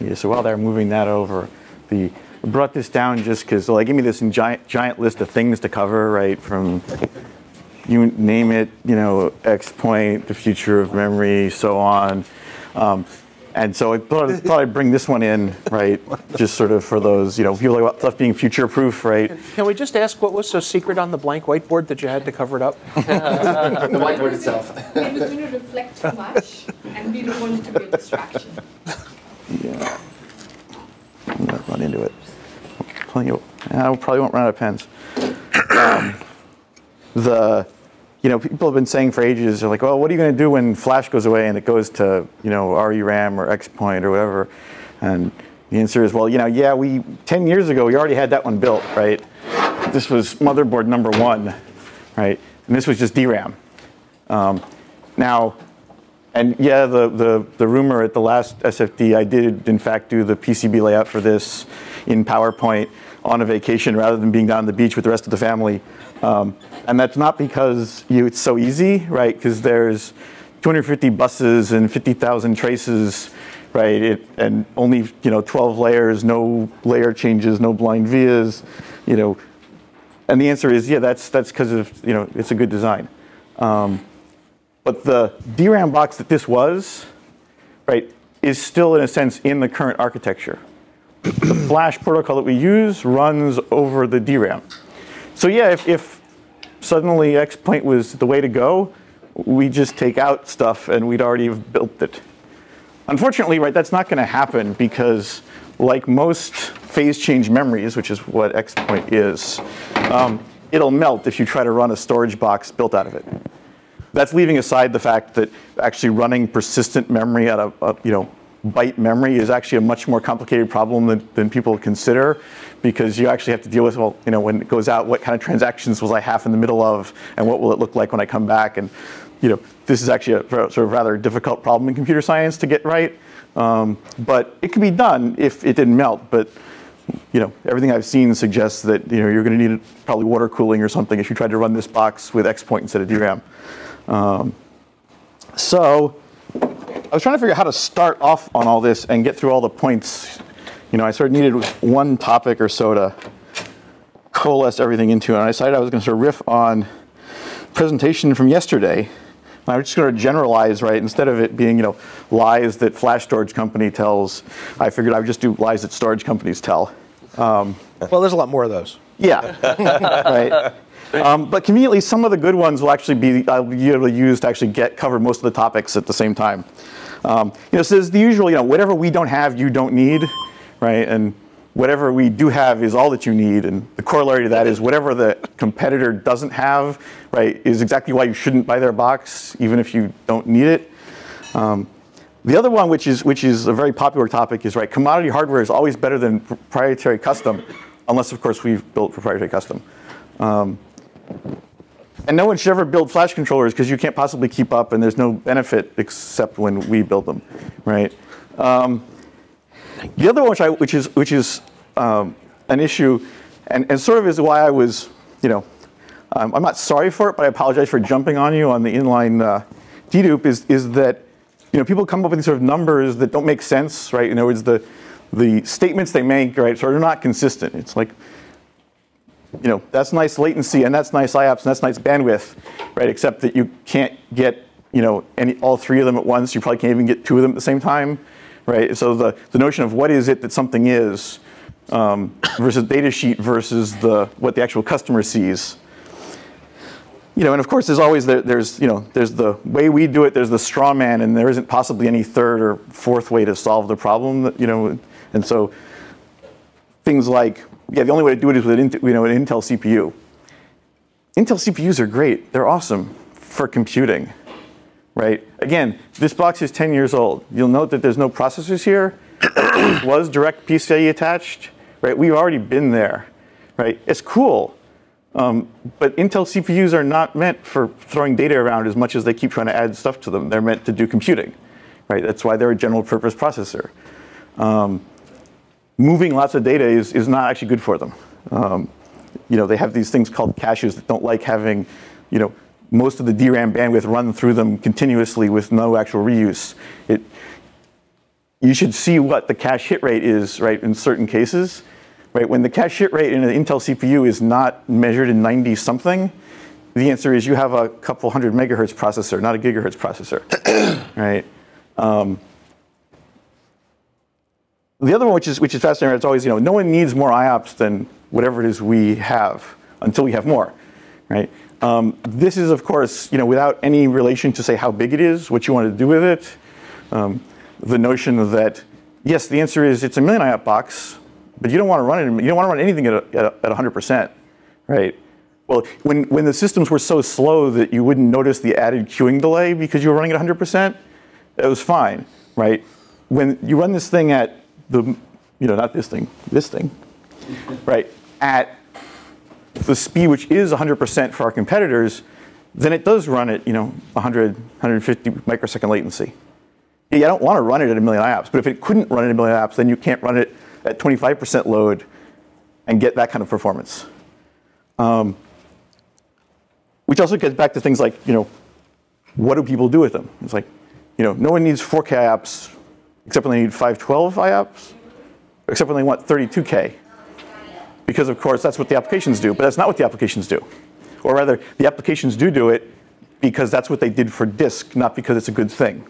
Yeah, so while they're moving that over, the I brought this down just because they give me this giant giant list of things to cover, right? From you name it, you know, X point, the future of memory, so on. Um, and so I thought, thought I'd bring this one in, right? Just sort of for those, you know, people like stuff being future proof, right? Can we just ask what was so secret on the blank whiteboard that you had to cover it up? the whiteboard itself. We was going to reflect too much, and we don't want it to be a distraction. Yeah. I'm gonna run into it. Plenty of, I probably won't run out of pens. Um, the, you know, people have been saying for ages, they're like, well, what are you going to do when Flash goes away and it goes to, you know, ReRAM or XPoint or whatever? And the answer is, well, you know, yeah, we 10 years ago we already had that one built, right? This was motherboard number one, right? And this was just DRAM. Um, now, and yeah, the, the, the rumor at the last SFD, I did in fact do the PCB layout for this in PowerPoint on a vacation rather than being down on the beach with the rest of the family. Um, and that's not because you, it's so easy, right? Because there's 250 buses and 50,000 traces, right? It, and only you know 12 layers, no layer changes, no blind vias, you know. And the answer is yeah, that's that's because of you know it's a good design. Um, but the DRAM box that this was, right, is still in a sense in the current architecture. the flash protocol that we use runs over the DRAM. So yeah, if, if suddenly XPoint was the way to go, we just take out stuff and we'd already have built it. Unfortunately, right, that's not going to happen because like most phase change memories, which is what XPoint is, um, it'll melt if you try to run a storage box built out of it. That's leaving aside the fact that actually running persistent memory at a, a you know byte memory is actually a much more complicated problem than, than people consider because you actually have to deal with, well, you know, when it goes out, what kind of transactions was I half in the middle of and what will it look like when I come back? And, you know, this is actually a sort of rather difficult problem in computer science to get right. Um, but it could be done if it didn't melt. But, you know, everything I've seen suggests that, you know, you're going to need probably water cooling or something if you tried to run this box with XPoint instead of DRAM. Um, so, I was trying to figure out how to start off on all this and get through all the points. You know, I sort of needed one topic or so to coalesce everything into, and I decided I was going to sort of riff on presentation from yesterday. And I'm just going to generalize, right? Instead of it being, you know, lies that flash storage company tells, I figured I would just do lies that storage companies tell. Um, well, there's a lot more of those. Yeah, right. Um, but conveniently, some of the good ones will actually be I'll be able to use to actually get cover most of the topics at the same time. Um, you know, so there's the usual, you know, whatever we don't have, you don't need, right? And whatever we do have is all that you need. And the corollary to that is whatever the competitor doesn't have, right, is exactly why you shouldn't buy their box, even if you don't need it. Um, the other one, which is, which is a very popular topic, is right, commodity hardware is always better than proprietary custom, unless, of course, we've built proprietary custom. Um, and no one should ever build flash controllers because you can't possibly keep up and there's no benefit except when we build them, right? Um, the other one which, I, which is, which is um, an issue and, and sort of is why I was, you know, um, I'm not sorry for it, but I apologize for jumping on you on the inline uh, dedupe is, is that, you know, people come up with these sort of numbers that don't make sense, right? In other words, the, the statements they make, right, of not consistent. It's like, you know, that's nice latency and that's nice IOPS and that's nice bandwidth, right? Except that you can't get, you know, any, all three of them at once. You probably can't even get two of them at the same time, right? So the, the notion of what is it that something is um, versus data sheet versus the, what the actual customer sees. You know, and of course, there's always the, there's you know there's the way we do it. There's the straw man, and there isn't possibly any third or fourth way to solve the problem. That, you know, and so things like yeah, the only way to do it is with an, you know, an Intel CPU. Intel CPUs are great. They're awesome for computing, right? Again, this box is 10 years old. You'll note that there's no processors here. was direct PCIe attached, right? We've already been there, right? It's cool. Um, but Intel CPUs are not meant for throwing data around as much as they keep trying to add stuff to them. They're meant to do computing, right? That's why they're a general purpose processor. Um, moving lots of data is, is not actually good for them. Um, you know, they have these things called caches that don't like having, you know, most of the DRAM bandwidth run through them continuously with no actual reuse. It, you should see what the cache hit rate is, right, in certain cases. Right, when the cache hit rate in an Intel CPU is not measured in 90 something, the answer is you have a couple hundred megahertz processor, not a gigahertz processor, right? Um, the other one, which is which is fascinating, it's always you know no one needs more IOPS than whatever it is we have until we have more, right? Um, this is of course you know without any relation to say how big it is, what you want to do with it. Um, the notion that yes, the answer is it's a million IOP box, but you don't want to run it. You don't want to run anything at, a, at, 100%, right? Well, when, when the systems were so slow that you wouldn't notice the added queuing delay because you were running at 100%, it was fine, right? When you run this thing at the, you know, not this thing, this thing, right, at the speed which is 100% for our competitors, then it does run at, you know, 100, 150 microsecond latency. Yeah, I don't want to run it at a million IOPS, but if it couldn't run at a million IOPS, then you can't run it at 25% load and get that kind of performance. Um, which also gets back to things like, you know, what do people do with them? It's like, you know, no one needs 4K IOPS except when they need 512 IOPS, except when they want 32K. Because of course that's what the applications do, but that's not what the applications do. Or rather, the applications do do it because that's what they did for disk, not because it's a good thing,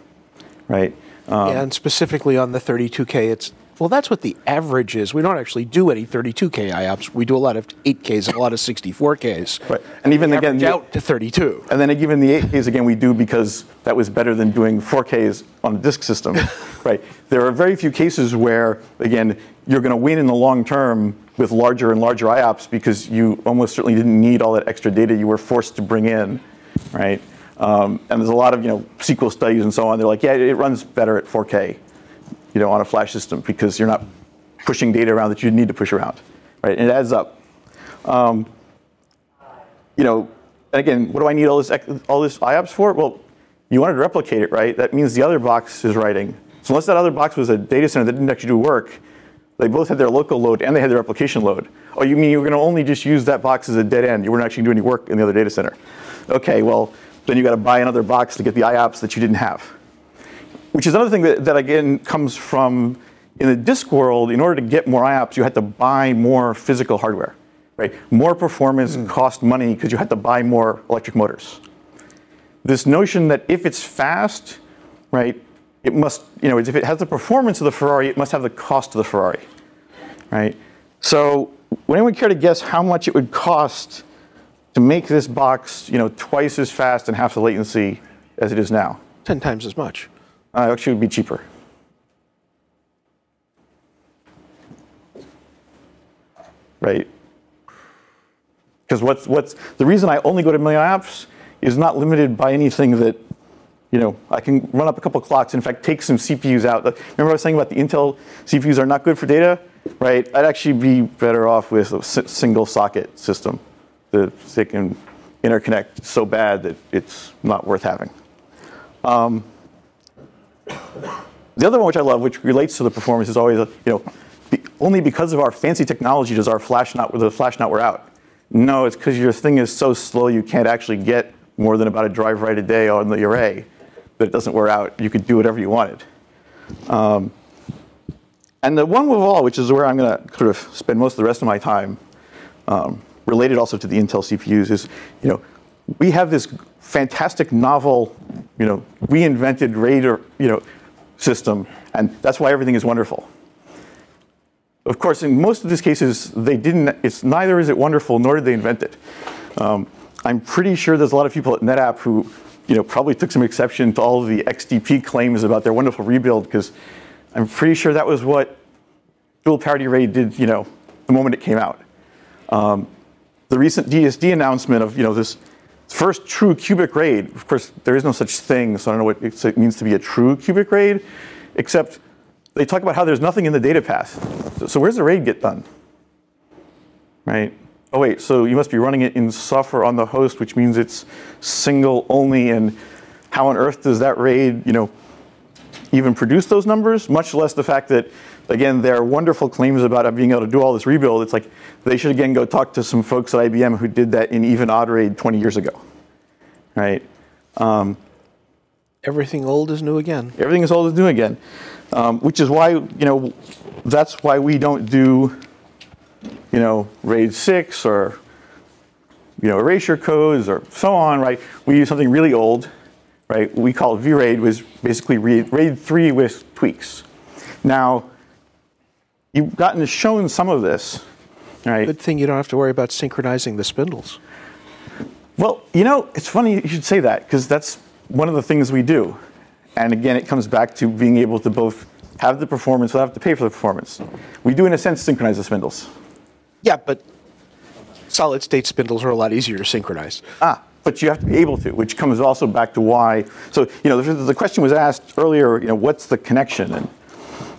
right? Um, yeah, and specifically on the 32K, it's well, that's what the average is. We don't actually do any 32K IOPS. We do a lot of 8Ks and a lot of 64Ks. Right. And even we again, out to 32. And then even the 8Ks again, we do because that was better than doing 4Ks on a disk system. right. There are very few cases where, again, you're going to win in the long term with larger and larger IOPS because you almost certainly didn't need all that extra data you were forced to bring in. Right. Um, and there's a lot of you know SQL studies and so on. They're like, yeah, it runs better at 4K you know, on a flash system because you're not pushing data around that you need to push around, right? And it adds up. Um, you know, and again, what do I need all this all this IOPS for? Well, you wanted to replicate it, right? That means the other box is writing. So unless that other box was a data center that didn't actually do work, they both had their local load and they had their replication load. Oh, you mean you were going to only just use that box as a dead end? You weren't actually doing any work in the other data center. Okay, well, then you got to buy another box to get the IOPS that you didn't have which is another thing that, that again comes from in the disk world, in order to get more IOPS, you had to buy more physical hardware, right? More performance mm. cost money because you had to buy more electric motors. This notion that if it's fast, right, it must, you know, if it has the performance of the Ferrari, it must have the cost of the Ferrari, right? So would anyone care to guess how much it would cost to make this box, you know, twice as fast and half the latency as it is now? 10 times as much. Uh, actually, would be cheaper. Right? Because what's, what's the reason I only go to million IOPS is not limited by anything that, you know, I can run up a couple clocks. In fact, take some CPUs out. Remember I was saying about the Intel CPUs are not good for data, right? I'd actually be better off with a single socket system that they can interconnect so bad that it's not worth having. Um, the other one which I love, which relates to the performance, is always, you know, be, only because of our fancy technology does our flash not, the flash not wear out. No, it's because your thing is so slow you can't actually get more than about a drive write a day on the array that it doesn't wear out. You could do whatever you wanted. Um, and the one with all, which is where I'm going to sort of spend most of the rest of my time, um, related also to the Intel CPUs, is you know we have this fantastic novel, you know, reinvented RAID or, you know, system, and that's why everything is wonderful. Of course, in most of these cases, they didn't. It's neither is it wonderful nor did they invent it. Um, I'm pretty sure there's a lot of people at NetApp who, you know, probably took some exception to all the XDP claims about their wonderful rebuild because I'm pretty sure that was what dual parity RAID did, you know, the moment it came out. Um, the recent DSSD announcement of, you know, this First true cubic RAID. Of course, there is no such thing, so I don't know what it means to be a true cubic RAID, except they talk about how there's nothing in the data path. So, so where's the RAID get done? Right? Oh wait, so you must be running it in software on the host, which means it's single only, and how on earth does that RAID, you know, even produce those numbers? Much less the fact that again, there are wonderful claims about being able to do all this rebuild. It's like they should again go talk to some folks at IBM who did that in even odd RAID 20 years ago, right? Um, Everything old is new again. Everything is old is new again, um, which is why you know that's why we don't do you know RAID six or you know erasure codes or so on. Right? We use something really old. Right? We call it VRAID, was basically RAID, RAID three with tweaks. Now you've gotten shown some of this. Right? Good thing you don't have to worry about synchronizing the spindles. Well, you know, it's funny you should say that because that's one of the things we do. And again, it comes back to being able to both have the performance without have to pay for the performance. We do, in a sense, synchronize the spindles. Yeah, but solid state spindles are a lot easier to synchronize. Ah, but you have to be able to, which comes also back to why. So, you know, the, the question was asked earlier, you know, what's the connection? And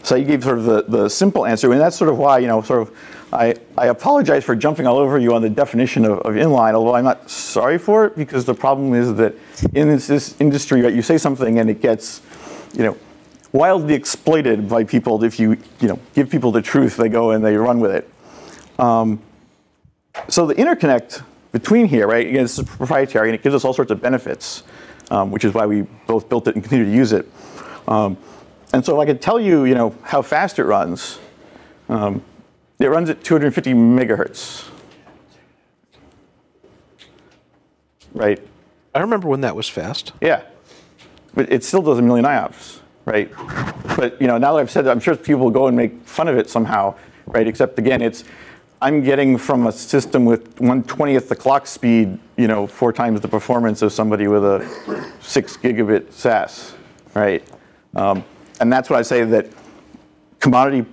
so you gave sort of the, the simple answer, and that's sort of why, you know, sort of, I, I apologize for jumping all over you on the definition of, of inline, although I'm not sorry for it, because the problem is that in this, this industry, right, you say something and it gets, you know, wildly exploited by people. If you, you know, give people the truth, they go and they run with it. Um, so the interconnect between here, right, again, this is proprietary and it gives us all sorts of benefits, um, which is why we both built it and continue to use it. Um, and so if I could tell you, you know, how fast it runs, um, it runs at 250 megahertz. Right? I remember when that was fast. Yeah. But it still does a million IOPS, right? But you know, now that I've said that, I'm sure people will go and make fun of it somehow, right? Except again, it's I'm getting from a system with 120th the clock speed, you know, four times the performance of somebody with a six gigabit SAS, right? Um, and that's what I say that commodity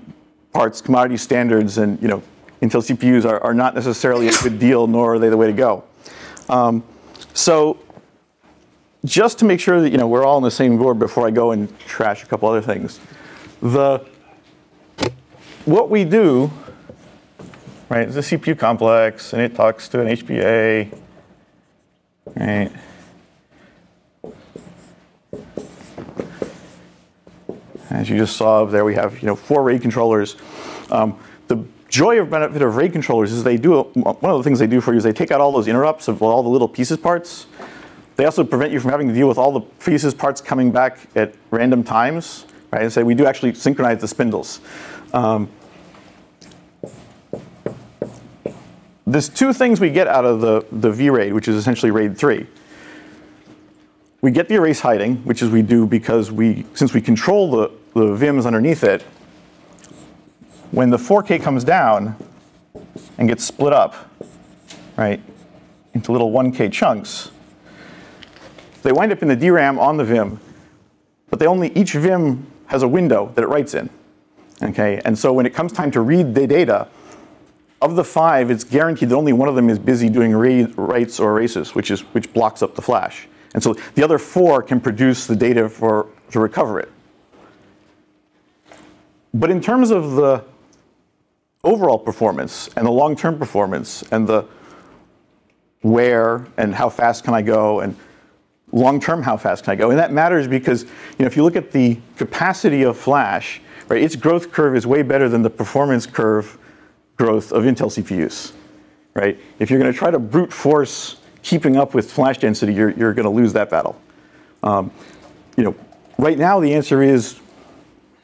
parts, commodity standards, and you know, Intel CPUs are, are not necessarily a good deal, nor are they the way to go. Um, so just to make sure that you know we're all on the same board before I go and trash a couple other things, the what we do, right, is a CPU complex, and it talks to an HBA, right? As you just saw there, we have you know four RAID controllers. Um, the joy or benefit of RAID controllers is they do one of the things they do for you is they take out all those interrupts of all the little pieces parts. They also prevent you from having to deal with all the pieces parts coming back at random times. Right, and say we do actually synchronize the spindles. Um, there's two things we get out of the, the V-RAID, which is essentially RAID 3. We get the erase hiding, which is we do because we, since we control the, the VIMMs underneath it, when the 4K comes down and gets split up, right, into little 1K chunks, they wind up in the DRAM on the VIMM, but they only, each VIMM has a window that it writes in. Okay, and so when it comes time to read the data, of the five, it's guaranteed that only one of them is busy doing writes or erases, which is which blocks up the flash. And so the other four can produce the data for to recover it. But in terms of the overall performance and the long-term performance and the where and how fast can I go and long-term how fast can I go, and that matters because you know if you look at the capacity of flash, right, its growth curve is way better than the performance curve growth of Intel CPUs, right? If you're going to try to brute force keeping up with flash density, you're, you're going to lose that battle. Um, you know, right now the answer is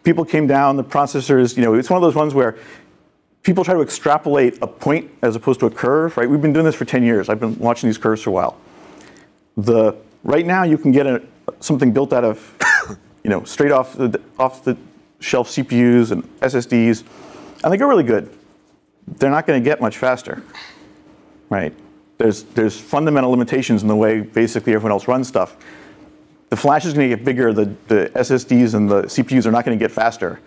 people came down, the processors, you know, it's one of those ones where people try to extrapolate a point as opposed to a curve, right? We've been doing this for 10 years. I've been watching these curves for a while. The, right now you can get a, something built out of, you know, straight off the, off the shelf CPUs and SSDs, and they go really good they're not going to get much faster, right? There's, there's fundamental limitations in the way basically everyone else runs stuff. The flash is going to get bigger, the, the SSDs and the CPUs are not going to get faster,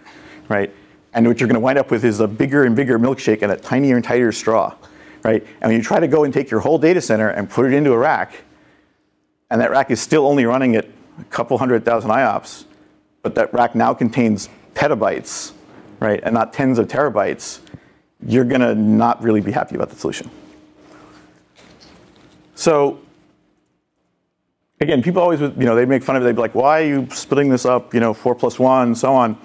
right? And what you're going to wind up with is a bigger and bigger milkshake and a tinier and tighter straw, right? And when you try to go and take your whole data center and put it into a rack, and that rack is still only running at a couple hundred thousand IOPS, but that rack now contains petabytes, right, and not tens of terabytes, you're going to not really be happy about the solution. So again, people always, you know, they make fun of it. They'd be like, why are you splitting this up, you know, four plus one, so on.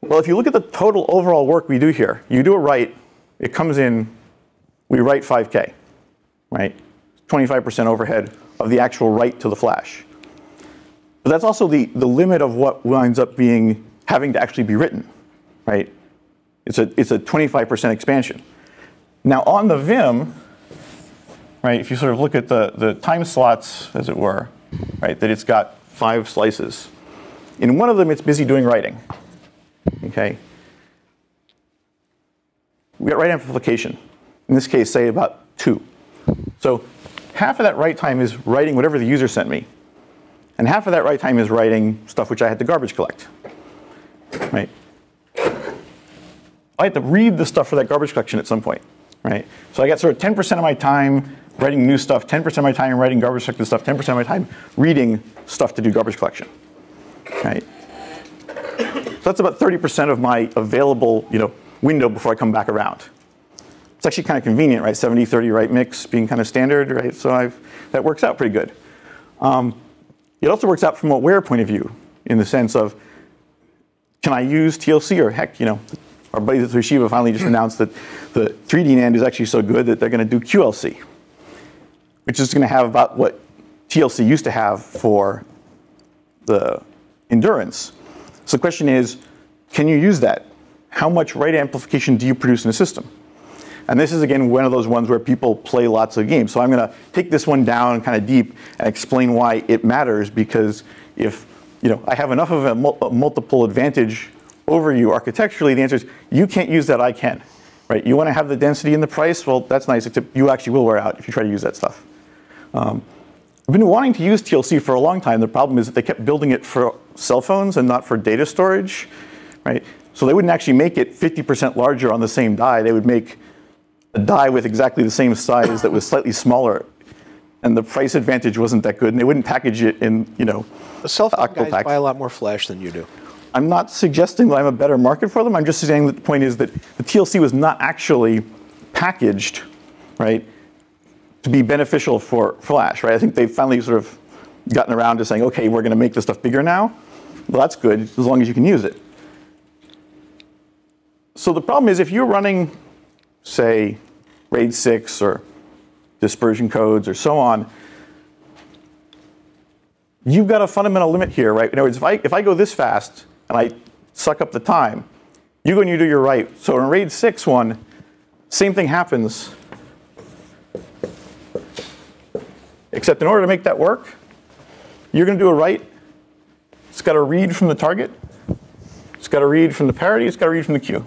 Well, if you look at the total overall work we do here, you do a write, it comes in, we write 5K, right? 25% overhead of the actual write to the flash. But that's also the, the limit of what winds up being having to actually be written, right? It's a, it's a 25% expansion. Now on the VIMM, right, if you sort of look at the, the time slots, as it were, right, that it's got five slices. In one of them, it's busy doing writing, okay? We got write amplification. In this case, say about two. So half of that write time is writing whatever the user sent me. And half of that write time is writing stuff which I had to garbage collect. Right? I had to read the stuff for that garbage collection at some point. Right? So I got sort of 10% of my time writing new stuff, 10% of my time writing garbage collected stuff, 10% of my time reading stuff to do garbage collection. Right? So that's about 30% of my available, you know, window before I come back around. It's actually kind of convenient, right? 70, 30 write mix being kind of standard, right? So I've, that works out pretty good. Um, it also works out from a wear point of view in the sense of, can I use TLC or heck, you know, our buddies at Toshiba finally just announced that the 3D NAND is actually so good that they're going to do QLC, which is going to have about what TLC used to have for the endurance. So the question is, can you use that? How much write amplification do you produce in a system? And this is again one of those ones where people play lots of games. So I'm going to take this one down kind of deep and explain why it matters because if you know I have enough of a, mul- a multiple advantage over you architecturally, the answer is you can't use that, I can. Right? You want to have the density and the price? Well, that's nice, except you actually will wear out if you try to use that stuff. Um, I've been wanting to use TLC for a long time. The problem is that they kept building it for cell phones and not for data storage, right? So they wouldn't actually make it 50% larger on the same die. They would make a die with exactly the same size that was slightly smaller, and the price advantage wasn't that good, and they wouldn't package it in, you know, The cell phone guys buy a lot more flash than you do. I'm not suggesting that I'm a better market for them. I'm just saying that the point is that the TLC was not actually packaged, right, to be beneficial for Flash, right? I think they've finally sort of gotten around to saying, okay, we're going to make this stuff bigger now. Well, that's good as long as you can use it. So the problem is if you're running, say, RAID 6 or dispersion codes or so on, you've got a fundamental limit here, right? In other words, if I, if I go this fast and I suck up the time, you go and you do your write. So in RAID 6 one, same thing happens. Except in order to make that work, you're going to do a write. It's got to read from the target. It's got to read from the parity. It's got to read from the queue.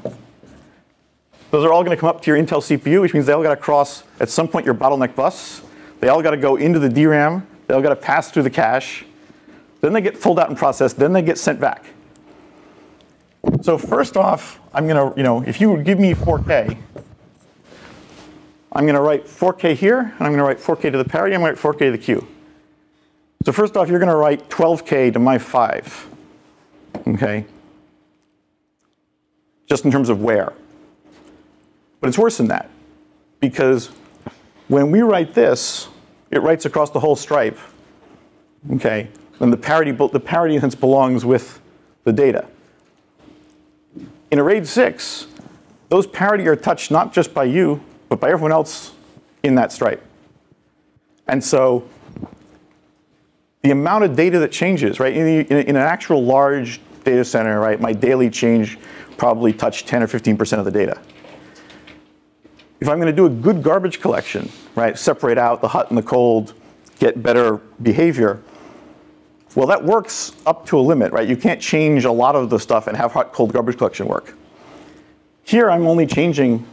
Those are all going to come up to your Intel CPU, which means they all got to cross at some point your bottleneck bus. They all got to go into the DRAM. They all got to pass through the cache. Then they get pulled out and processed. Then they get sent back. So first off, I'm going to, you know, if you give me 4K, I'm going to write 4K here, and I'm going to write 4K to the parity. I'm going to write 4K to the queue. So first off, you're going to write 12K to my 5. Okay? Just in terms of wear. But it's worse than that. Because when we write this, it writes across the whole stripe. Okay? And the parity, the parity hence belongs with the data. In a RAID 6, those parity are touched not just by you, but by everyone else in that stripe. And so the amount of data that changes, right, in, the, in, an actual large data center, right, my daily change probably touched 10 or 15% of the data. If I'm going to do a good garbage collection, right, separate out the hot and the cold, get better behavior, well, that works up to a limit, right? You can't change a lot of the stuff and have hot cold garbage collection work. Here, I'm only changing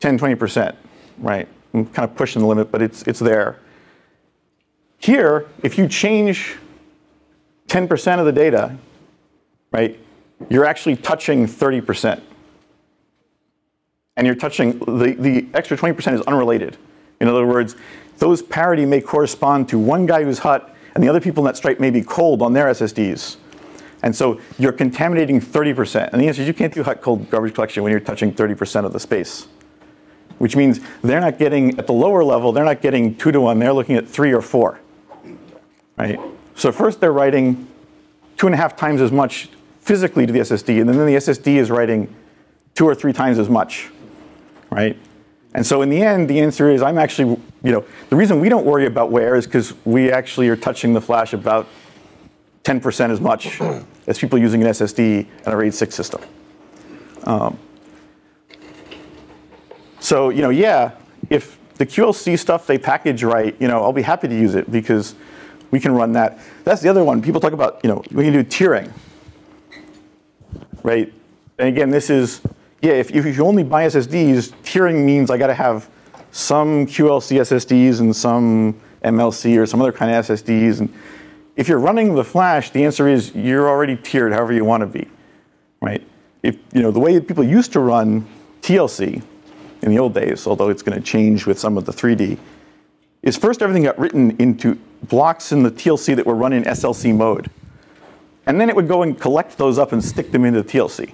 10, 20%, right? I'm kind of pushing the limit, but it's, it's there. Here, if you change 10% of the data, right, you're actually touching 30%. And you're touching, the, the extra 20% is unrelated. In other words, those parity may correspond to one guy who's hot and the other people in that stripe may be cold on their SSDs. And so you're contaminating 30%. And the answer is you can't do hot cold garbage collection when you're touching 30% of the space. Which means they're not getting, at the lower level, they're not getting two to one, they're looking at three or four. Right? So first they're writing two and a half times as much physically to the SSD, and then the SSD is writing two or three times as much. Right? And so in the end, the answer is I'm actually, you know, the reason we don't worry about wear is because we actually are touching the flash about 10% as much as people using an SSD and a RAID 6 system. Um, so, you know, yeah, if the QLC stuff they package right, you know, I'll be happy to use it because we can run that. That's the other one. People talk about, you know, we can do tiering, right? And again, this is, yeah, if, if you only buy SSDs, tiering means I got to have some QLC SSDs and some MLC or some other kind of SSDs. And if you're running the flash, the answer is you're already tiered however you want to be, right? If, you know, the way people used to run TLC in the old days, although it's going to change with some of the 3D, is first everything got written into blocks in the TLC that were run in SLC mode. And then it would go and collect those up and stick them into the TLC.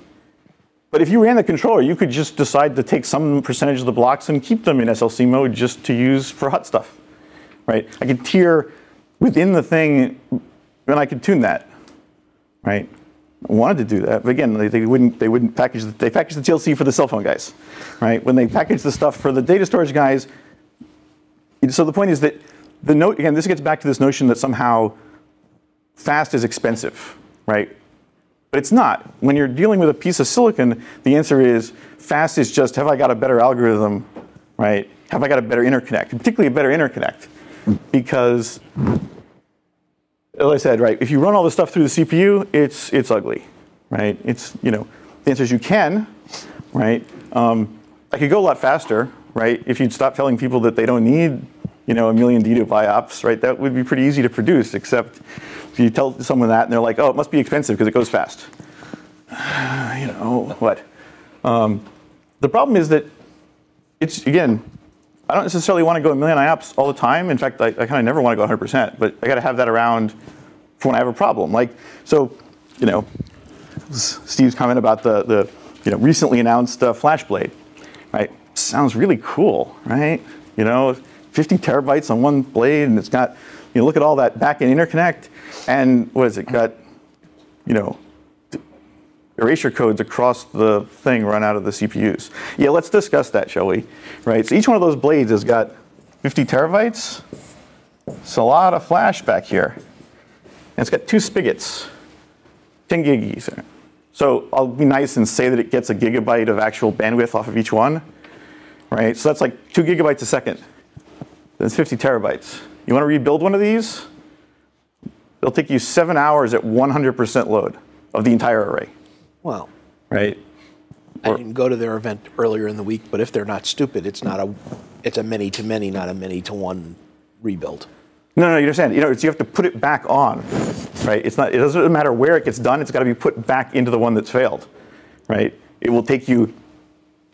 But if you ran the controller, you could just decide to take some percentage of the blocks and keep them in SLC mode just to use for hot stuff, right? I could tier within the thing, and I could tune that, right? Wanted to do that, but again, they, they wouldn't. They wouldn't package. The, they packaged the TLC for the cell phone guys, right? When they package the stuff for the data storage guys. So the point is that the note again. This gets back to this notion that somehow fast is expensive, right? But it's not. When you're dealing with a piece of silicon, the answer is fast is just have I got a better algorithm, right? Have I got a better interconnect, particularly a better interconnect, because as I said, right, if you run all this stuff through the CPU, it's it's ugly, right? It's you know, the answer is you can, right? Um, I could go a lot faster, right? If you'd stop telling people that they don't need, you know, a million D2 IOPS, right? That would be pretty easy to produce. Except if you tell someone that and they're like, oh, it must be expensive because it goes fast. you know what? Um, the problem is that it's again I don't necessarily want to go a million IOPS all the time. In fact, I, I kind of never want to go 100%, but I got to have that around for when I have a problem. Like, so, you know, Steve's comment about the, the you know, recently announced uh, FlashBlade, right? Sounds really cool, right? You know, 50 terabytes on one blade, and it's got, you know, look at all that back-end interconnect, and what is it, got, you know, erasure codes across the thing run out of the CPUs. Yeah, let's discuss that, shall we? Right. So each one of those blades has got 50 terabytes. It's a lot of flash back here. And it's got two spigots, 10 giggies. So I'll be nice and say that it gets a gigabyte of actual bandwidth off of each one. Right. So that's like two gigabytes a second. That's 50 terabytes. You want to rebuild one of these? It'll take you seven hours at 100% load of the entire array. Well, right? I didn't go to their event earlier in the week, but if they're not stupid, it's not a, it's a many to many, not a many to one rebuild. No, no, you understand. You know, you have to put it back on, right? It's not. It doesn't matter where it gets done. It's got to be put back into the one that's failed, right? It will take you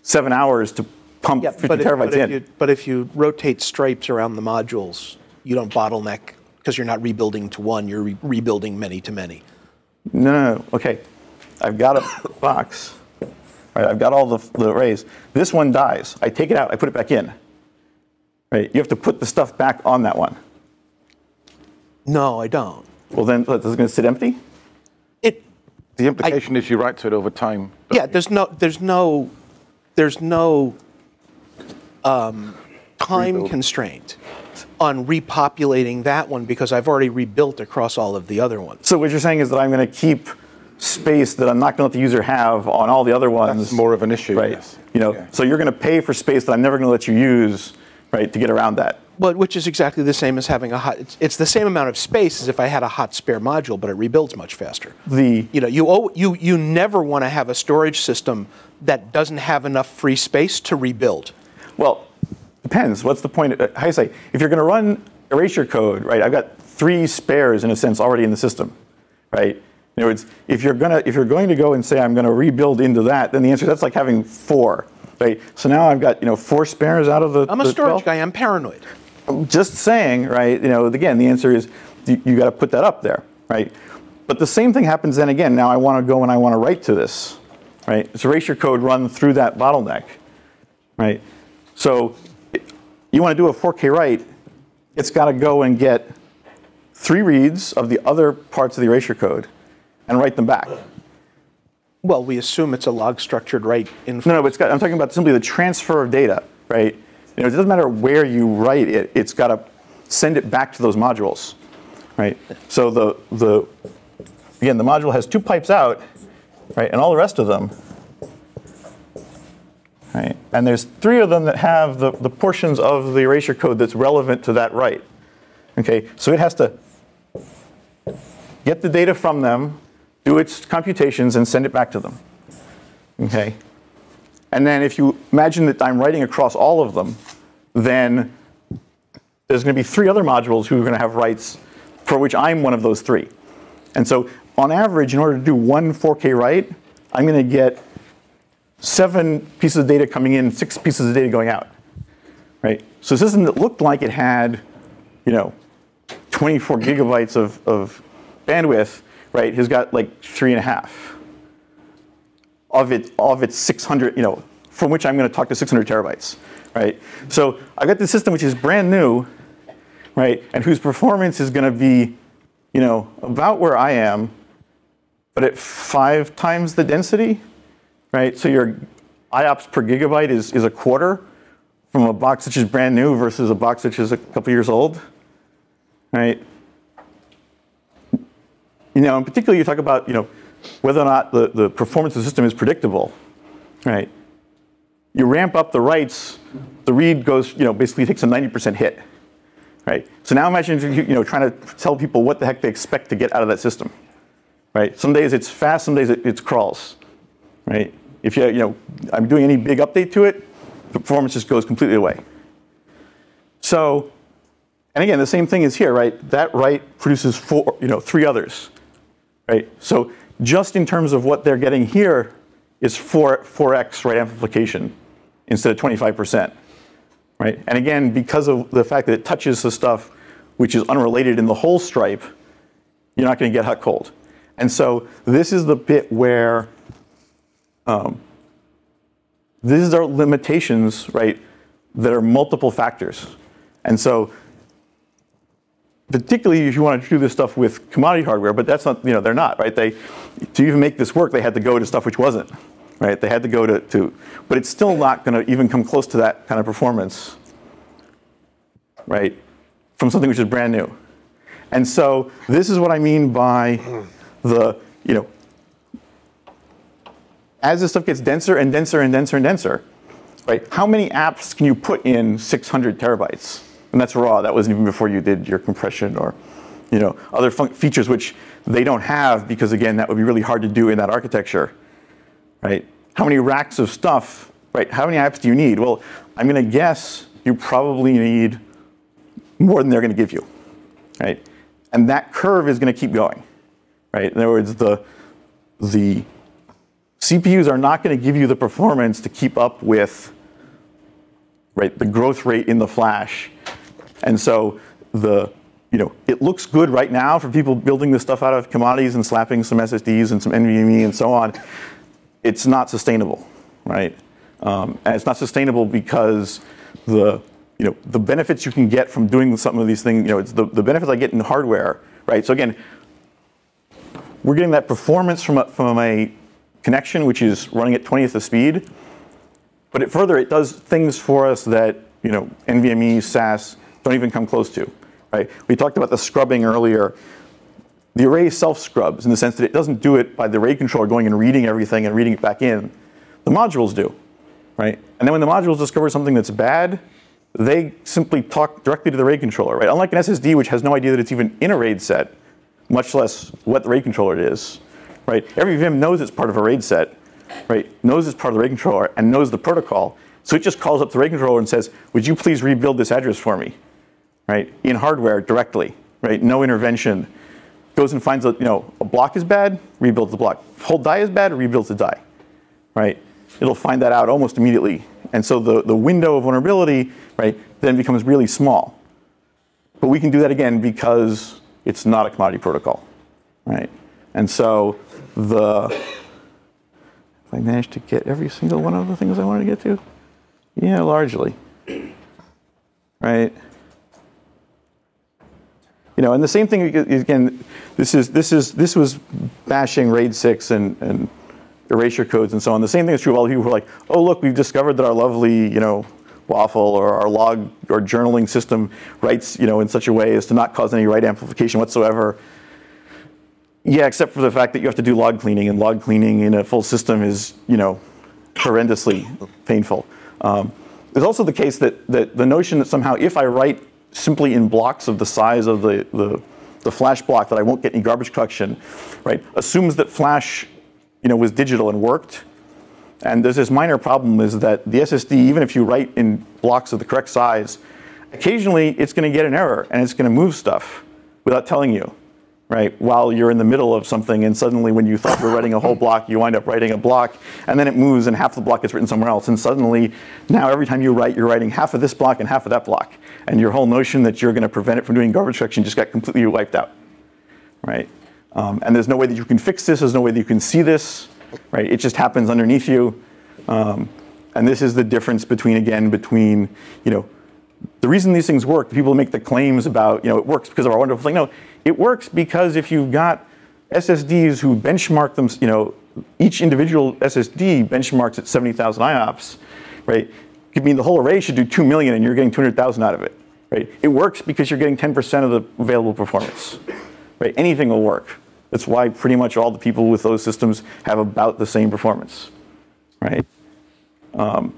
seven hours to pump 50 but, terabytes if, but in. If you, but if you rotate stripes around the modules, you don't bottleneck because you're not rebuilding to one. You're re- rebuilding many to many. No, no, no. Okay. I've got a box, right? I've got all the, the arrays. This one dies. I take it out. I put it back in. Right? You have to put the stuff back on that one. No, I don't. Well, then, what, is it going to sit empty? It. The implication is you write to it over time. Yeah. There's no. There's no. There's no um, time Rebuild. constraint on repopulating that one because I've already rebuilt across all of the other ones. So what you're saying is that I'm going to keep space that I'm not going to let the user have on all the other ones. That's more of an issue, right? yes. You know, Yeah. so you're going to pay for space that I'm never going to let you use, right, to get around that. But which is exactly the same as having a hot. It's, it's the same amount of space as if I had a hot spare module, but it rebuilds much faster. The You know, you owe, you you never want to have a storage system that doesn't have enough free space to rebuild. Well, depends. What's the point? uh, How do you say? If you're going to run erasure code, right? I've got three spares in a sense already in the system, right? In other words, if you're gonna if you're going to go and say I'm going to rebuild into that, then the answer is that's like having four, right? So now I've got you know four spares out of the. I'm a the storage 12. guy. I'm paranoid. I'm just saying, right? You know, again, the answer is you, you got to put that up there, right? But the same thing happens then again. Now I want to go and I want to write to this, right? It's erasure code run through that bottleneck, right? So you want to do a 4K write, it's got to go and get three reads of the other parts of the erasure code and write them back. Well, we assume it's a log structured write in. No, no, but it's got, I'm talking about simply the transfer of data, right? You know, it doesn't matter where you write it, it's got to send it back to those modules, right? So the, the again, the module has two pipes out, right, and all the rest of them, right, and there's three of them that have the, the portions of the erasure code that's relevant to that write. Okay, so it has to get the data from them, do its computations, and send it back to them. Okay? And then if you imagine that I'm writing across all of them, then there's going to be three other modules who are going to have writes for which I'm one of those three. And so on average, in order to do one 4K write, I'm going to get seven pieces of data coming in, six pieces of data going out. Right? So a system that looked like it had, you know, 24 gigabytes of, of bandwidth, right, has got like three and a half of it of its 600, you know, from which I'm going to talk to 600 terabytes, right? So I've got this system which is brand new, right, and whose performance is going to be, you know, about where I am, but at five times the density, right? So your IOPS per gigabyte is, is a quarter from a box which is brand new versus a box which is a couple years old, right? You know, and particularly you talk about, you know, whether or not the, the performance of the system is predictable, right? You ramp up the writes, the read goes, you know, basically takes a 90% hit, right? So now imagine, you, you know, trying to tell people what the heck they expect to get out of that system, right? Some days it's fast, some days it, it crawls, right? If you, you know, I'm doing any big update to it, the performance just goes completely away. So, and again, the same thing is here, right? That write produces four, you know, three others, right? So just in terms of what they're getting here is 4, 4x write amplification instead of 25%, right? And again, because of the fact that it touches the stuff which is unrelated in the whole stripe, you're not going to get hot cold. And so this is the bit where um, these are limitations, right, that are multiple factors. And so particularly if you want to do this stuff with commodity hardware, but that's not, you know, they're not, right? They, to even make this work, they had to go to stuff which wasn't, right? They had to go to, to but it's still not going to even come close to that kind of performance, right? From something which is brand new. And so this is what I mean by the, you know, as this stuff gets denser and denser and denser and denser, right? How many apps can you put in 600 terabytes? And that's raw. That wasn't even before you did your compression or, you know, other features which they don't have because again, that would be really hard to do in that architecture, right? How many racks of stuff, right? How many apps do you need? Well, I'm going to guess you probably need more than they're going to give you, right? And that curve is going to keep going, right? In other words, the the CPUs are not going to give you the performance to keep up with right the growth rate in the flash and so the you know, it looks good right now for people building this stuff out of commodities and slapping some SSDs and some NVMe and so on. It's not sustainable, right? Um, and it's not sustainable because the you know the benefits you can get from doing some of these things. You know, it's the, the benefits I get in hardware, right? So again, we're getting that performance from a, from a connection which is running at 20th the speed, but it further it does things for us that you know NVMe, SAS, don't even come close to. Right? We talked about the scrubbing earlier. The array self-scrubs in the sense that it doesn't do it by the array controller going and reading everything and reading it back in. The modules do. Right? And then when the modules discover something that's bad, they simply talk directly to the RAID controller, right? Unlike an SSD, which has no idea that it's even in a RAID set, much less what the RAID controller it is, right? Every VM knows it's part of a RAID set, right? Knows it's part of the RAID controller and knows the protocol. So it just calls up the RAID controller and says, would you please rebuild this address for me? Right? In hardware directly, right? No intervention. Goes and finds a, you know, a block is bad, rebuilds the block. Whole die is bad, rebuilds the die, right? It'll find that out almost immediately. And so the, the window of vulnerability, right, then becomes really small. But we can do that again because it's not a commodity protocol, right? And so the, if I managed to get every single one of the things I wanted to get to, yeah, largely, right? You know, and the same thing again. This is this is this was bashing RAID six and, and erasure codes and so on. The same thing is true of all people who are like, oh look, we've discovered that our lovely you know WAFL or our log or journaling system writes you know in such a way as to not cause any write amplification whatsoever. Yeah, except for the fact that you have to do log cleaning, and log cleaning in a full system is, you know, horrendously painful. Um, there's also the case that, that the notion that somehow if I write simply in blocks of the size of the, the, the flash block that I won't get any garbage collection, right, assumes that flash, you know, was digital and worked. And there's this minor problem is that the SSD, even if you write in blocks of the correct size, occasionally it's going to get an error and it's going to move stuff without telling you, right? While you're in the middle of something and suddenly when you thought you were writing a whole block, you wind up writing a block and then it moves and half the block is written somewhere else. And suddenly now every time you write, you're writing half of this block and half of that block. And your whole notion that you're going to prevent it from doing garbage collection just got completely wiped out, right? Um, and there's no way that you can fix this. There's no way that you can see this, right? It just happens underneath you. Um, and this is the difference between, again, between, you know, the reason these things work, people make the claims about, you know, it works because of our wonderful thing. No, it works because if you've got SSDs who benchmark them, you know, each individual SSD benchmarks at 70,000 IOPS, right? Could mean the whole array should do 2 million and you're getting 200,000 out of it, right? It works because you're getting 10% of the available performance, right? Anything will work. That's why pretty much all the people with those systems have about the same performance, right? Um,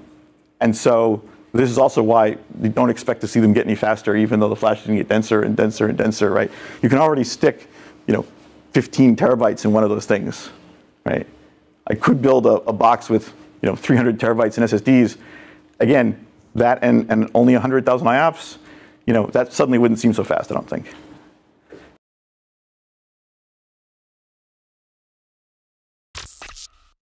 and so this is also why you don't expect to see them get any faster, even though the flash is going to get denser and denser and denser, right? You can already stick, you know, 15 terabytes in one of those things, right? I could build a, a box with, you know, 300 terabytes in SSDs. Again, that and, and only 100,000 IOPS, you know, that suddenly wouldn't seem so fast, I don't think.